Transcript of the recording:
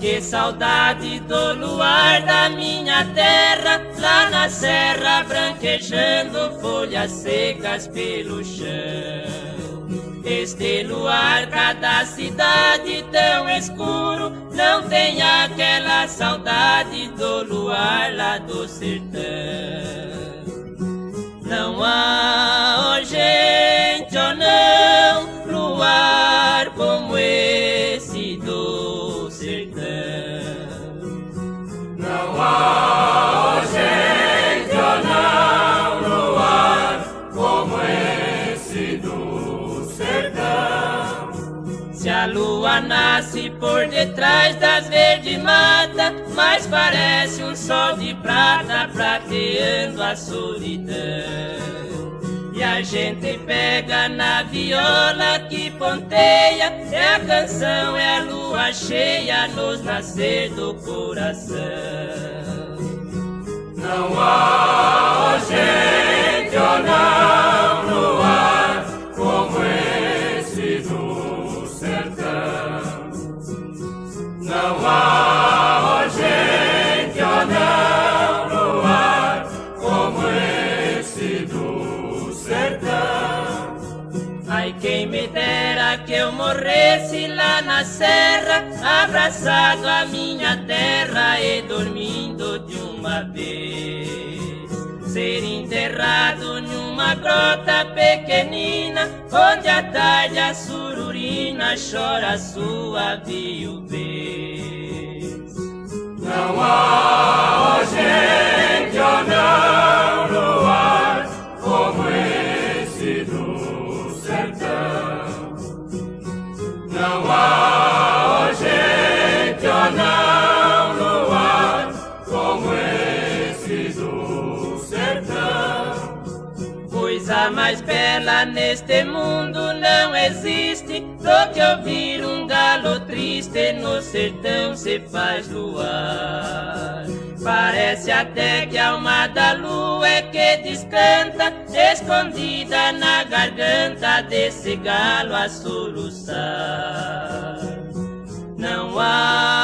Que saudade do luar da minha terra, lá na serra branquejando folhas secas pelo chão. Este luar, cada cidade tão escuro, não tem aquela saudade do luar lá do sertão. Não há, Se a lua nasce por detrás das verdes matas, mas parece um sol de prata prateando a solidão. E a gente pega na viola que ponteia, é a canção, é a lua cheia nos nascer do coração. Não há, Não há, oh gente, oh não, luar como esse do sertão. Ai, quem me dera que eu morresse lá na serra, abraçado à minha terra e dormindo de uma vez. Grota pequenina, onde à tarde a sururina chora sua viuvez. Não Coisa mais bela neste mundo não existe do que ouvir um galo triste no sertão se faz luar. Parece até que a alma da lua é que descanta, escondida na garganta desse galo a soluçar. Não há,